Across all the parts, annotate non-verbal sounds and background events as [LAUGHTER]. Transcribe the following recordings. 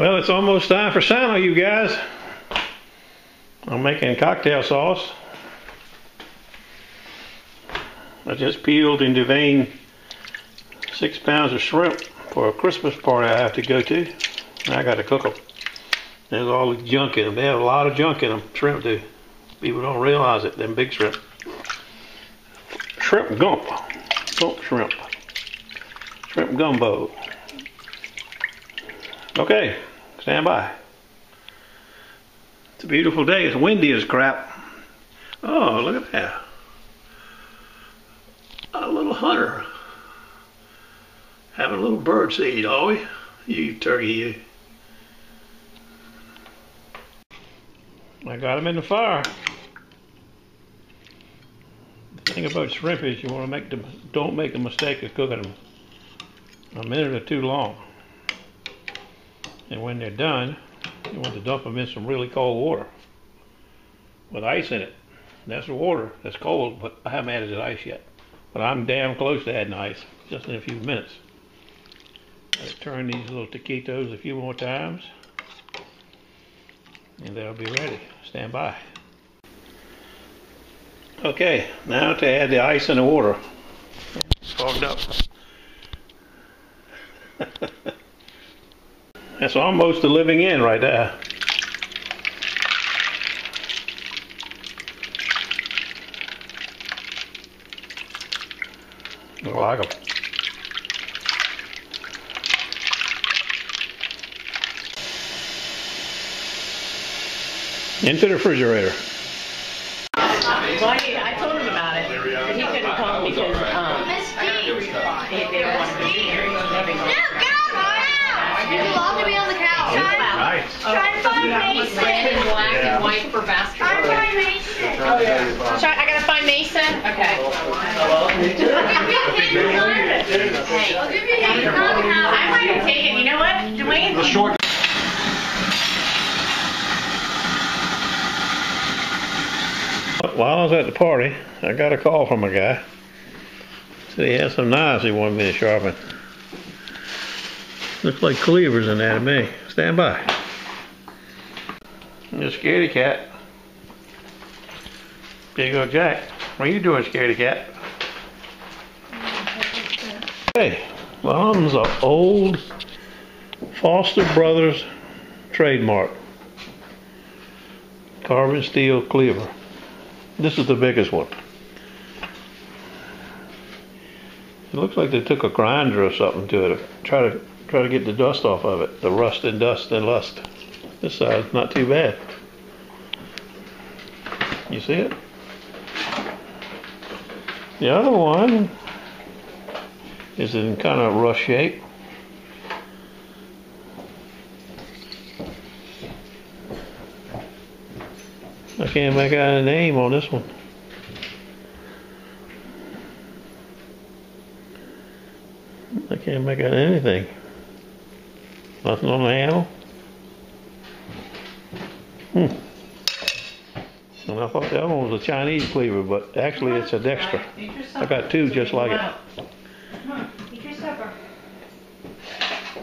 Well, it's almost time for Santa, you guys. I'm making cocktail sauce. I just peeled and deveined six pounds of shrimp for a Christmas party I have to go to. I got to cook them. There's all the junk in them. They have a lot of junk in them. Shrimp do. People don't realize it. Them big shrimp. Shrimp gump. Gump shrimp. Shrimp gumbo. Okay, stand by. It's a beautiful day. It's windy as crap. Oh, look at that. A little hunter. Having a little bird seed, are we? You turkey, you. I got him in the fire. The thing about shrimp is you want to make them, don't make a mistake of cooking them a minute or two long. And when they're done, you want to dump them in some really cold water with ice in it. That's the water that's cold, but I haven't added the ice yet. But I'm damn close to adding ice, just in a few minutes. I turn these little taquitos a few more times, and they'll be ready. Stand by. Okay, now to add the ice and the water. Fogged up. [LAUGHS] That's almost a living in right there. I like them. Into the refrigerator. To find Red and black and white for Try to find Mason. Try, I gotta find Mason. Okay. Hint. Hey, I'll give you how. I might have taken. You know what, Dwayne? The short. While I was at the party, I got a call from a guy. Said he had some knives he wanted me to sharpen. Looks like cleavers in there to me. Stand by. You're scaredy cat. Big old Jack. What are you doing, scaredy cat? Hey, I'm an old Foster Brothers trademark. Carbon steel cleaver. This is the biggest one. It looks like they took a grinder or something to it. Try to try to get the dust off of it. The rust and dust and lust. This side's not too bad. You see it? The other one is in kind of rough shape. I can't make out a name on this one. I can't make out anything. Nothing on the handle. Hmm. And I thought that one was a Chinese cleaver, but actually it's a Dexter. I got two just like it. Eat your supper.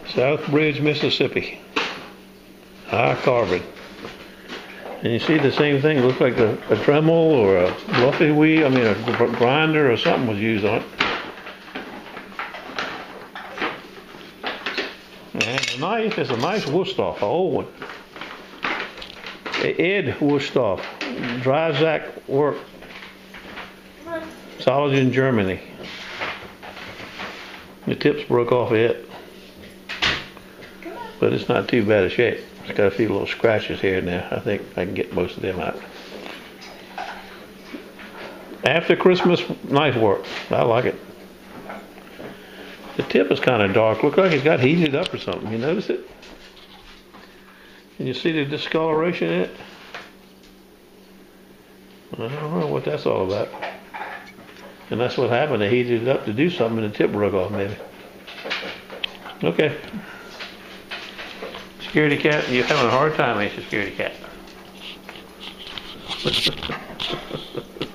Southbridge, Mississippi. High carbon. And you see the same thing, It looks like a, a Dremel or a Luffy wheel, I mean a grinder or something was used on it. And the knife is a nice Wusthof, a old one. Ed Wusthof, Dreizackwerk, solid in Germany. The tips broke off of it but it's not too bad a shape. It's got a few little scratches here and there. I think I can get most of them out. After Christmas knife work. I like it. The tip is kind of dark. Look like it got heated up or something. You notice it? Can you see the discoloration in it? I don't know what that's all about. And that's what happened. They heated it up to do something and the tip broke off maybe. Okay. Security cat, you're having a hard time, ain't you, security cat? [LAUGHS]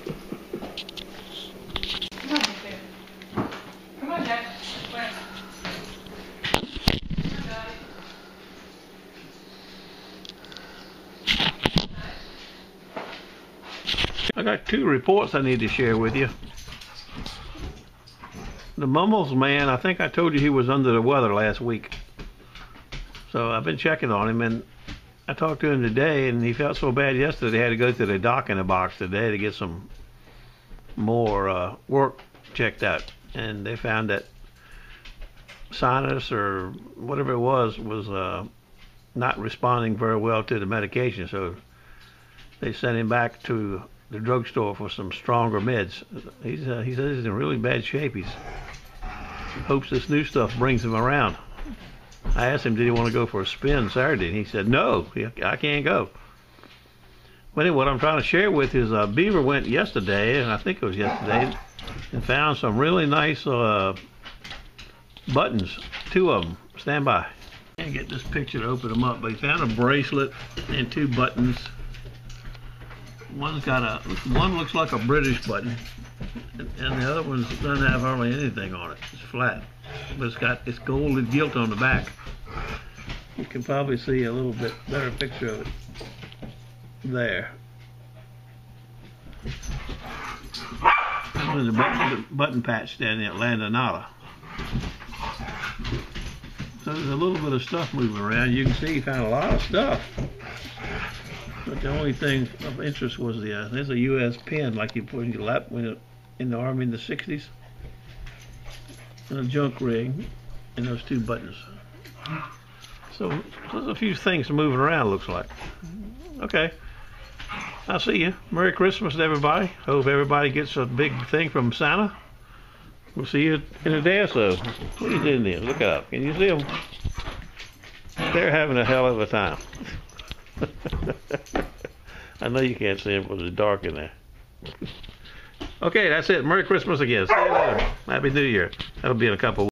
I got two reports I need to share with you. The Mumbles man, I think I told you he was under the weather last week. So I've been checking on him, and I talked to him today, and he felt so bad yesterday. He had to go to the doc in the box today to get some more uh, work checked out, and they found that sinus or whatever it was was uh, not responding very well to the medication. So they sent him back to the drugstore for some stronger meds. He's uh, he says he's in really bad shape. He's hopes this new stuff brings him around. I asked him, did he want to go for a spin Saturday? And he said, no, I can't go. But anyway, what I'm trying to share with is uh, Beaver went yesterday, and I think it was yesterday, and found some really nice uh, buttons, two of them. Stand by. Can't get this picture to open them up, but he found a bracelet and two buttons. One's got a, one looks like a British button, and, and the other one doesn't have hardly anything on it. It's flat, but it's got it's gold and gilt on the back. You can probably see a little bit better picture of it there. That a button, button patch down there at Landonata. So there's a little bit of stuff moving around. You can see he found a lot of stuff. But the only thing of interest was the uh, there's a U.S. pin like you put in your lap when in the army in the '60s, and a junk ring, and those two buttons. So there's a few things moving around. Looks like. Okay. I'll see you. Merry Christmas to everybody. Hope everybody gets a big thing from Santa. We'll see you in a day or so. Doing there? Look up. Can you see them? They're having a hell of a time. [LAUGHS] I know you can't see them because it's dark in there. Okay, that's it. Merry Christmas again. See you later. Happy New Year. That'll be in a couple